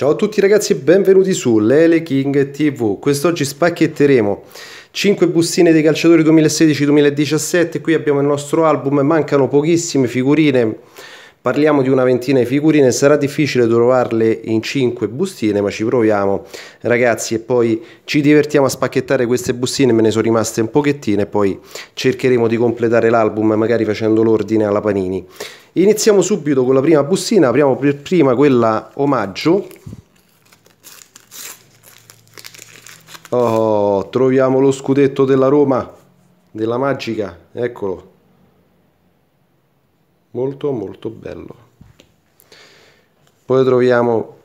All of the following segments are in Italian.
Ciao a tutti ragazzi e benvenuti su Lele King TV. Quest'oggi spacchetteremo 5 bustine dei calciatori 2016-2017. Qui abbiamo il nostro album, mancano pochissime figurine Parliamo di una ventina di figurine, sarà difficile trovarle in 5 bustine, ma ci proviamo ragazzi e poi ci divertiamo a spacchettare queste bustine, me ne sono rimaste un pochettine e poi cercheremo di completare l'album magari facendo l'ordine alla Panini. Iniziamo subito con la prima bustina, apriamo per prima quella omaggio. Oh, troviamo lo scudetto della Roma, della Magica, eccolo molto molto bello. Poi troviamo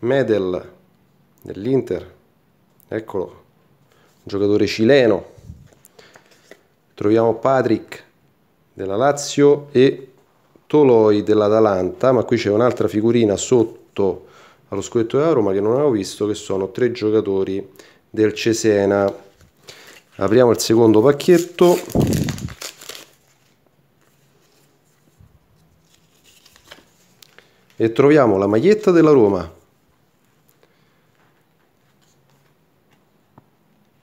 Medel dell'Inter eccolo giocatore cileno. Troviamo Patrick della Lazio e Toloi dell'Atalanta ma qui c'è un'altra figurina sotto allo scudetto della Roma che non avevo visto che sono tre giocatori del Cesena. Apriamo il secondo pacchetto e troviamo la maglietta della Roma.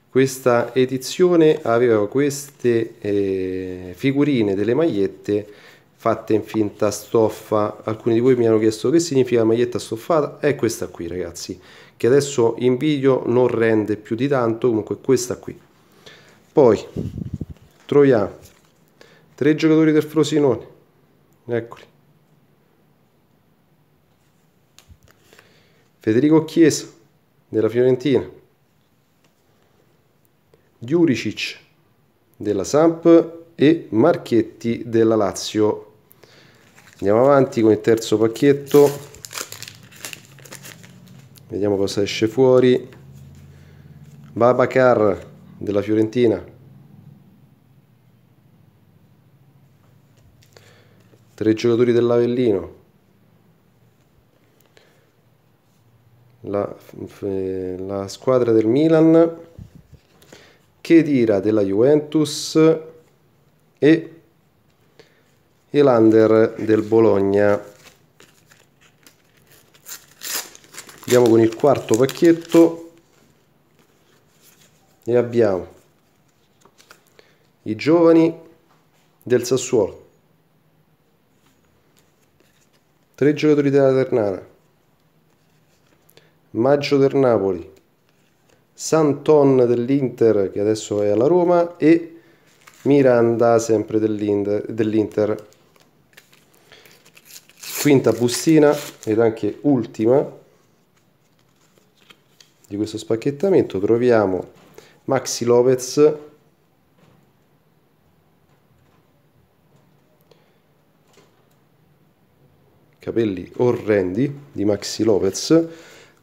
Questa edizione aveva queste eh, figurine delle magliette fatte in finta stoffa. Alcuni di voi mi hanno chiesto che significa maglietta stoffata. È questa qui, ragazzi, che adesso in video non rende più di tanto, comunque questa qui. Poi troviamo tre giocatori del Frosinone. Eccoli. Federico Chiesa della Fiorentina, Juricic della Samp e Marchetti della Lazio. Andiamo avanti con il terzo pacchetto. Vediamo cosa esce fuori. Babacar della Fiorentina. Tre giocatori dell'Avellino. La, la squadra del Milan, Chedira della Juventus e Elander del Bologna. Andiamo con il quarto pacchetto e abbiamo i giovani del Sassuolo, tre giocatori della Ternana, Maggio del Napoli, Santon dell'Inter che adesso è alla Roma e Miranda sempre dell'Inter. Quinta bustina ed anche ultima di questo spacchettamento troviamo Maxi Lopez capelli orrendi di Maxi Lopez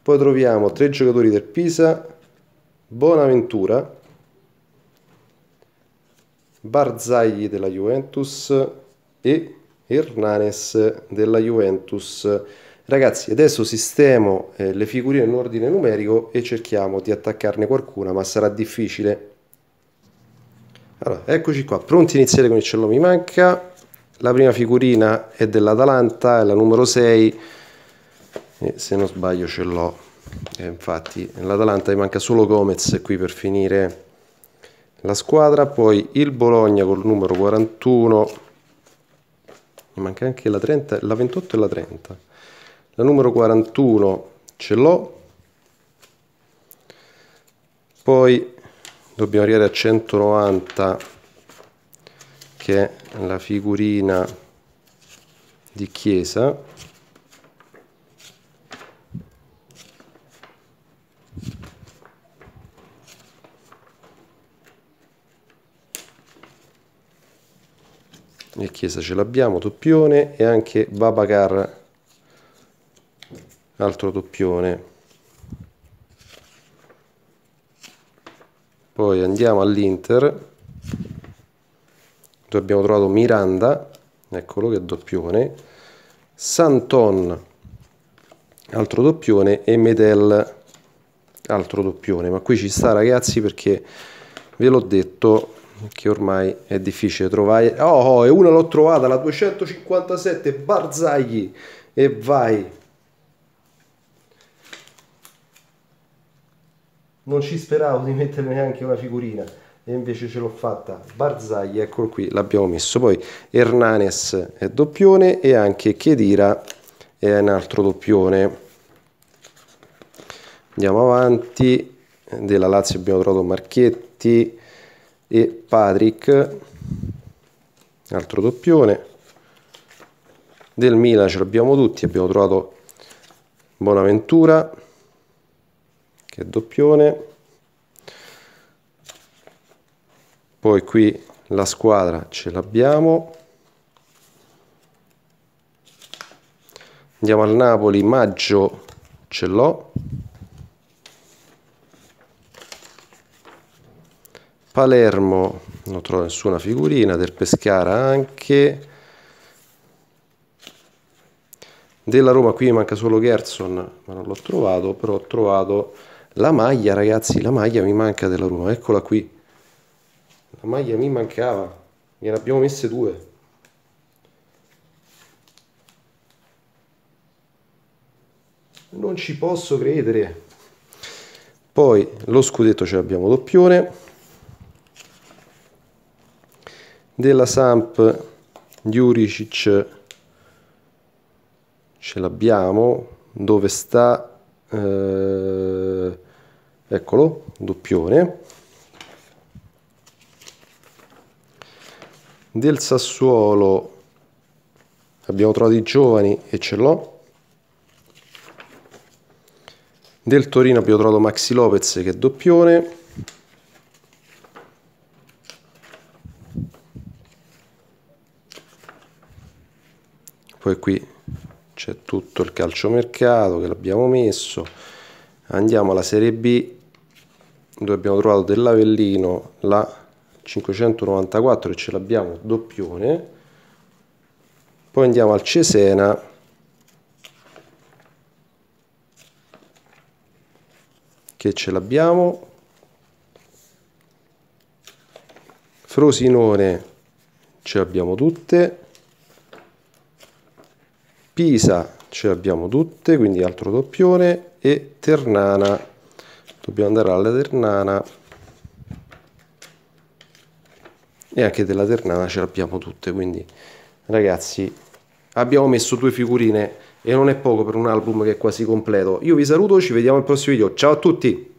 poi troviamo tre giocatori del Pisa, Bonaventura, Barzagli della Juventus e Hernanes della Juventus. Ragazzi, adesso sistemo eh, le figurine in ordine numerico e cerchiamo di attaccarne qualcuna, ma sarà difficile. Allora, eccoci qua, pronti a iniziare con il cello mi manca. La prima figurina è dell'Atalanta, è la numero 6 e se non sbaglio ce l'ho. E infatti l'Atalanta mi manca solo Gomez qui per finire la squadra poi il Bologna col numero 41 mi manca anche la 30 la 28 e la 30 la numero 41 ce l'ho. Poi dobbiamo arrivare a 190 che è la figurina di Chiesa e Chiesa ce l'abbiamo, doppione e anche Babacar, altro doppione. Poi andiamo all'Inter, dove abbiamo trovato Miranda, eccolo che doppione, Santon, altro doppione e Medel, altro doppione. Ma qui ci sta ragazzi perché ve l'ho detto che ormai è difficile trovare. Oh, oh e una l'ho trovata, la 257 Barzagli e vai. non ci speravo di mettere neanche una figurina e invece ce l'ho fatta. Barzagli eccolo qui l'abbiamo messo. Poi Hernanes è doppione e anche Chedira è un altro doppione. Andiamo avanti. Della Lazio abbiamo trovato Marchetti e Patrick altro doppione del Milan ce l'abbiamo tutti abbiamo trovato Bonaventura che è doppione. Poi qui la squadra ce l'abbiamo. Andiamo al Napoli Maggio ce l'ho Palermo non trovo nessuna figurina del Pescara anche. Della Roma qui manca solo Gerson ma non l'ho trovato però ho trovato la maglia ragazzi la maglia mi manca della Roma eccola qui. La maglia mi mancava gliene abbiamo messe due. Non ci posso credere. Poi lo scudetto ce l'abbiamo doppione della Samp Juricic ce l'abbiamo. Dove sta? Eh, eccolo doppione. Del Sassuolo. Abbiamo trovato i giovani e ce l'ho. Del Torino abbiamo trovato Maxi Lopez che è doppione poi qui c'è tutto il calciomercato che l'abbiamo messo. Andiamo alla serie B dove abbiamo trovato dell'Avellino la 594 e ce l'abbiamo doppione. Poi andiamo al Cesena. Che ce l'abbiamo? Frosinone ce l'abbiamo tutte Pisa ce l'abbiamo tutte quindi altro doppione e Ternana. Dobbiamo andare alla Ternana. E anche della Ternana ce l'abbiamo tutte quindi ragazzi abbiamo messo due figurine e non è poco per un album che è quasi completo. Io vi saluto ci vediamo al prossimo video. Ciao a tutti